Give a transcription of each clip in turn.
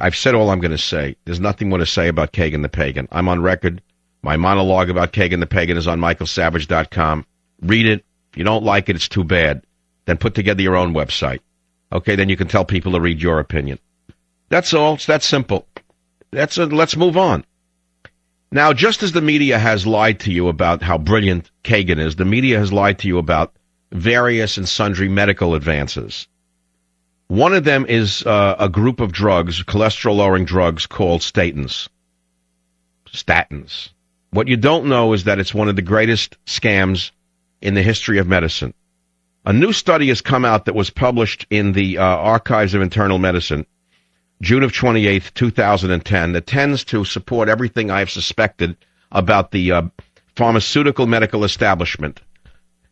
I've said all I'm going to say. There's nothing more to say about Kagan the Pagan. I'm on record. My monologue about Kagan the Pagan is on michaelsavage.com. Read it. If you don't like it, it's too bad. Then put together your own website. Okay, then you can tell people to read your opinion. That's all. It's that simple. That's a, let's move on. Now, just as the media has lied to you about how brilliant Kagan is, the media has lied to you about various and sundry medical advances. One of them is uh, a group of drugs, cholesterol lowering drugs called statins. Statins. What you don't know is that it's one of the greatest scams in the history of medicine. A new study has come out that was published in the uh, Archives of Internal Medicine, June of 28th, 2010, that tends to support everything I've suspected about the uh, pharmaceutical medical establishment.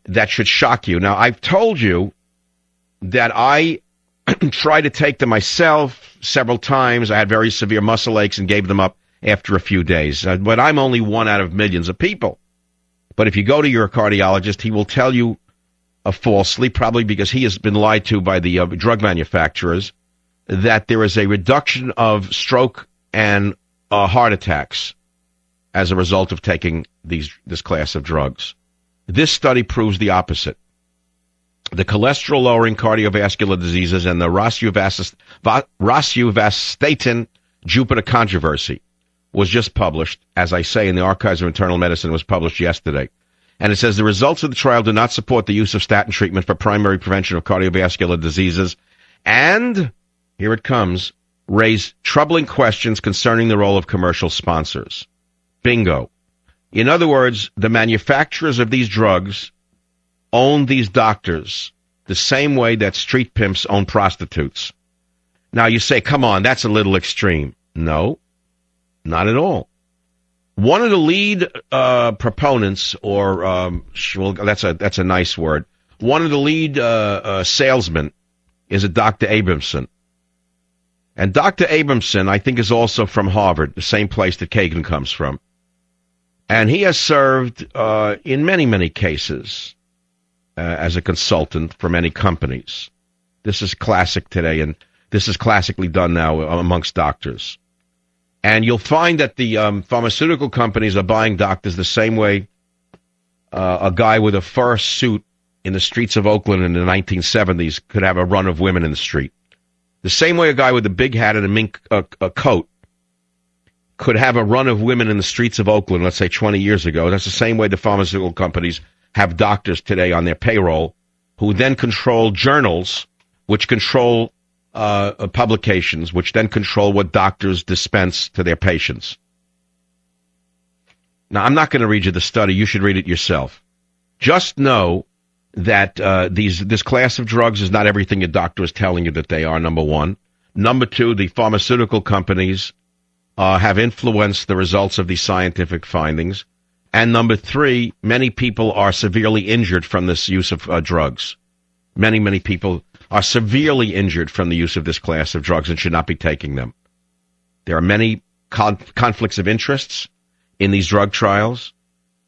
That should shock you. Now, I've told you that I tried to take them myself several times. I had very severe muscle aches and gave them up after a few days. Uh, but I'm only one out of millions of people. But if you go to your cardiologist, he will tell you uh, falsely, probably because he has been lied to by the uh, drug manufacturers, that there is a reduction of stroke and uh, heart attacks as a result of taking these this class of drugs. This study proves the opposite the cholesterol lowering cardiovascular diseases and the rosuvastatin Jupiter controversy was just published, as I say, in the Archives of Internal Medicine, was published yesterday. And it says the results of the trial do not support the use of statin treatment for primary prevention of cardiovascular diseases. And, here it comes, raise troubling questions concerning the role of commercial sponsors. Bingo. In other words, the manufacturers of these drugs own these doctors the same way that street pimps own prostitutes. Now you say, come on, that's a little extreme. No, not at all. One of the lead uh, proponents, or um, well, that's a that's a nice word. One of the lead uh, uh, salesmen is a Dr. Abramson, and Dr. Abramson, I think, is also from Harvard, the same place that Kagan comes from, and he has served uh, in many many cases uh, as a consultant for many companies. This is classic today, and this is classically done now amongst doctors. And you'll find that the um, pharmaceutical companies are buying doctors the same way uh, a guy with a fur suit in the streets of Oakland in the 1970s could have a run of women in the street. The same way a guy with a big hat and a mink uh, a coat could have a run of women in the streets of Oakland, let's say 20 years ago. That's the same way the pharmaceutical companies have doctors today on their payroll who then control journals, which control uh, publications, which then control what doctors dispense to their patients. Now, I'm not going to read you the study. You should read it yourself. Just know that uh, these this class of drugs is not everything a doctor is telling you that they are. Number one. Number two, the pharmaceutical companies uh, have influenced the results of these scientific findings. And number three, many people are severely injured from this use of uh, drugs. Many, many people are severely injured from the use of this class of drugs and should not be taking them. There are many con- conflicts of interests in these drug trials,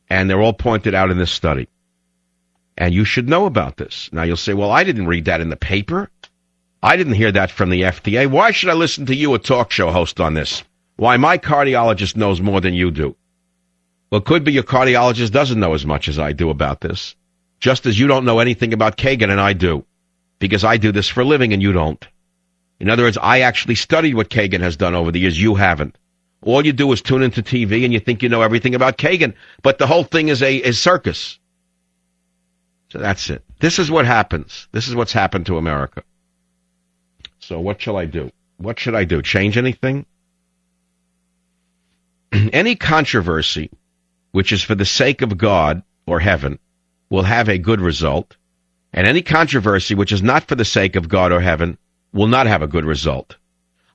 and they're all pointed out in this study. And you should know about this. Now you'll say, well, I didn't read that in the paper. I didn't hear that from the FDA. Why should I listen to you, a talk show host, on this? Why, my cardiologist knows more than you do. Well, it could be your cardiologist doesn't know as much as I do about this. Just as you don't know anything about Kagan and I do. Because I do this for a living and you don't. In other words, I actually studied what Kagan has done over the years. You haven't. All you do is tune into TV and you think you know everything about Kagan. But the whole thing is a is circus. So that's it. This is what happens. This is what's happened to America. So what shall I do? What should I do? Change anything? Any controversy which is for the sake of God or heaven, will have a good result, and any controversy which is not for the sake of God or heaven will not have a good result.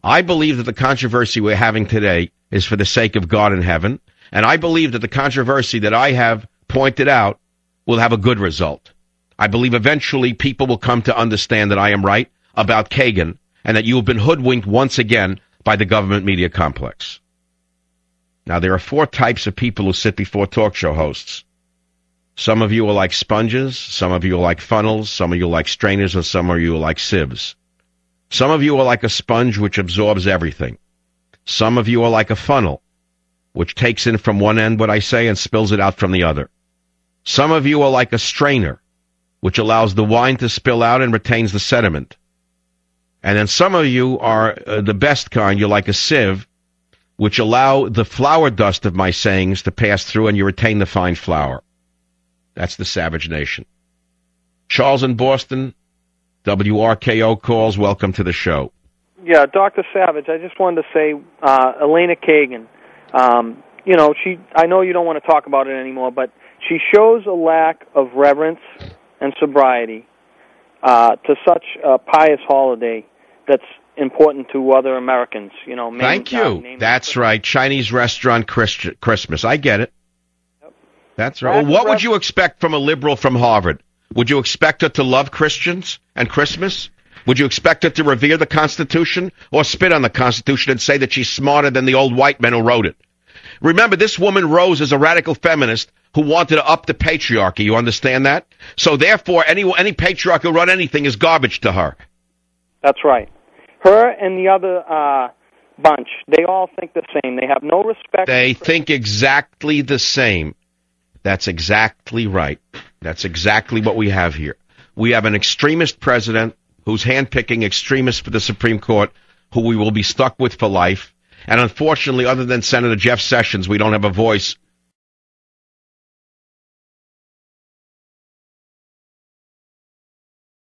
I believe that the controversy we're having today is for the sake of God and heaven, and I believe that the controversy that I have pointed out will have a good result. I believe eventually people will come to understand that I am right about Kagan and that you have been hoodwinked once again by the government media complex. Now, there are four types of people who sit before talk show hosts. Some of you are like sponges, some of you are like funnels, some of you are like strainers, and some of you are like sieves. Some of you are like a sponge which absorbs everything. Some of you are like a funnel which takes in from one end what I say and spills it out from the other. Some of you are like a strainer which allows the wine to spill out and retains the sediment. And then some of you are uh, the best kind. You're like a sieve which allow the flour dust of my sayings to pass through and you retain the fine flour. That's the savage nation. Charles in Boston, WRKO calls. Welcome to the show. Yeah, Dr. Savage, I just wanted to say, uh, Elena Kagan, um, you know, she, I know you don't want to talk about it anymore, but she shows a lack of reverence and sobriety uh, to such a pious holiday that's important to other Americans. You know, main, thank you. Uh, that's right, Chinese restaurant Christmas. I get it. Yep. That's right. Well, what would you expect from a liberal from Harvard? Would you expect her to love Christians and Christmas? Would you expect her to revere the Constitution or spit on the Constitution and say that she's smarter than the old white men who wrote it? Remember, this woman rose as a radical feminist who wanted to up the patriarchy. You understand that? So therefore, any any patriarch who run anything is garbage to her. That's right. Her and the other uh, bunch, they all think the same. They have no respect. They think exactly the same. That's exactly right. That's exactly what we have here. We have an extremist president who's handpicking extremists for the Supreme Court who we will be stuck with for life. And unfortunately, other than Senator Jeff Sessions, we don't have a voice